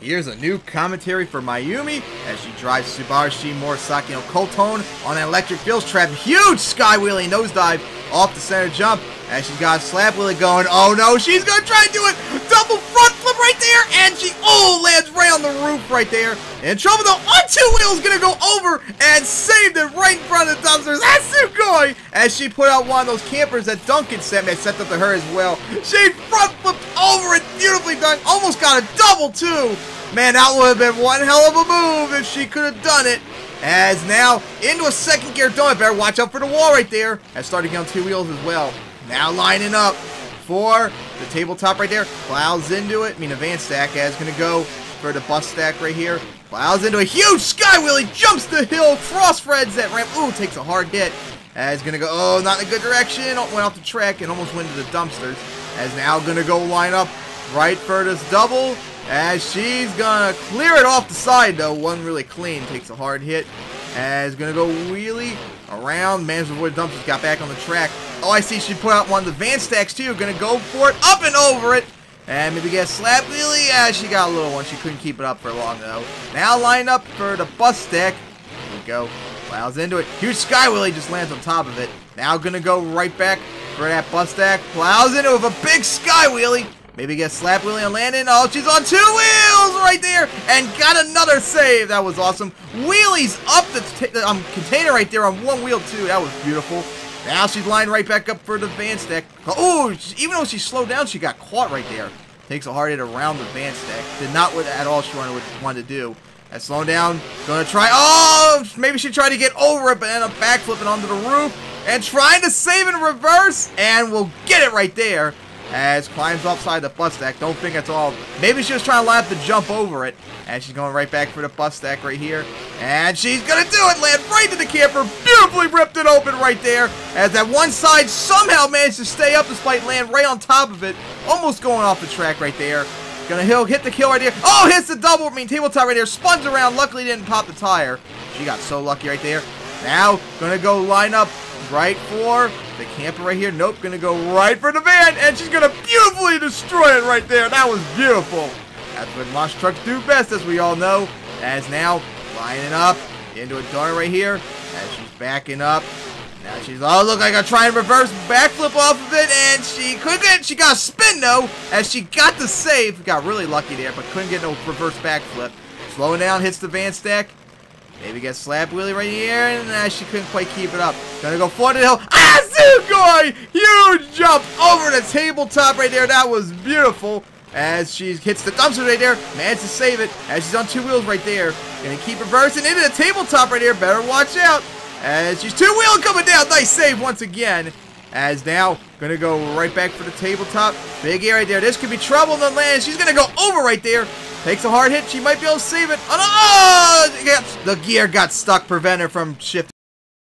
Here's a new commentary for Mayumi as she drives Subarashi Murasaki no Konton on an electric fields trap. Huge sky wheelie nosedive off the center jump as she's got a slap wheelie going. Oh no, she's gonna try and do it. Double front flip right there, and she oh lands right on the roof right there. And trouble though, on two wheels, gonna go over and saved it right in front of the dumpsters. That's Sugoi as she put out one of those campers that Duncan sent me. I sent them to her as well. She front flipped over it, beautifully done. Almost got a double too. Man, that would have been one hell of a move if she could have done it. As now into a second gear donut. Better watch out for the wall right there. As starting on two wheels as well. Now lining up the tabletop right there. Plows into it. I mean, advanced stack as going to go for the bus stack right here. Plows into a huge sky wheelie. Jumps the hill. Cross threads that ramp. Ooh, takes a hard hit. As going to go, oh, not in a good direction. Oh, went off the track and almost went to the dumpsters. As now going to go line up right for this double. As she's gonna clear it off the side though, one really clean, takes a hard hit. As gonna go wheelie around, manages to avoid dumpsters, got back on the track. Oh, I see she put out one of the van stacks too, gonna go for it, up and over it. And maybe get slap wheelie, yeah, she got a little one, she couldn't keep it up for long though. Now line up for the bus stack. Here we go, plows into it. Huge sky wheelie just lands on top of it. Now gonna go right back for that bus stack. Plows into it with a big sky wheelie. Maybe get slap wheelie on landing. Oh, she's on two wheels right there and got another save. That was awesome. Wheelies up the um, container right there on one wheel too. That was beautiful. Now she's lined right back up for the van stack. Oh, even though she slowed down, she got caught right there. Takes a hard hit around the van stack. Did not what at all she wanted, wanted to do. And slowing down, gonna try. Oh, maybe she tried to get over it, but ended up backflipping onto the roof and trying to save in reverse, and we'll get it right there as climbs upside the bus stack. Don't think it's all. Maybe she was trying to up the jump over it. And she's going right back for the bus stack right here. And she's going to do it. Land right to the camper. Beautifully ripped it open right there. As that one side somehow managed to stay up despite land right on top of it. Almost going off the track right there. Gonna hill, hit the kill right there. Oh, hits the double, I mean, tabletop right there. Spuns around. Luckily didn't pop the tire. She got so lucky right there. Now, gonna go line up right for the camper right here. Nope, gonna go right for the van, and she's gonna beautifully destroy it right there. That was beautiful. That's what monster trucks do best, as we all know. As now, lining up into a door right here, as she's backing up. Now she's, oh, look, I got to try and reverse backflip off of it, and she couldn't. She got a spin, though, as she got the save. Got really lucky there, but couldn't get no reverse backflip. Slowing down, hits the van stack. Maybe get slap wheelie right here, and she couldn't quite keep it up. Gonna go forward the hill. Ah, Sugoi! Huge jump over the tabletop right there. That was beautiful. As she hits the dumpster right there, managed to save it. As she's on two wheels right there. Gonna keep reversing into the tabletop right here. Better watch out. As she's two wheel coming down. Nice save once again. As now, gonna go right back for the tabletop. Big air right there. This could be trouble in the land. She's gonna go over right there. Takes a hard hit. She might be able to save it. Oh, no! the gear got stuck, prevent her from shifting.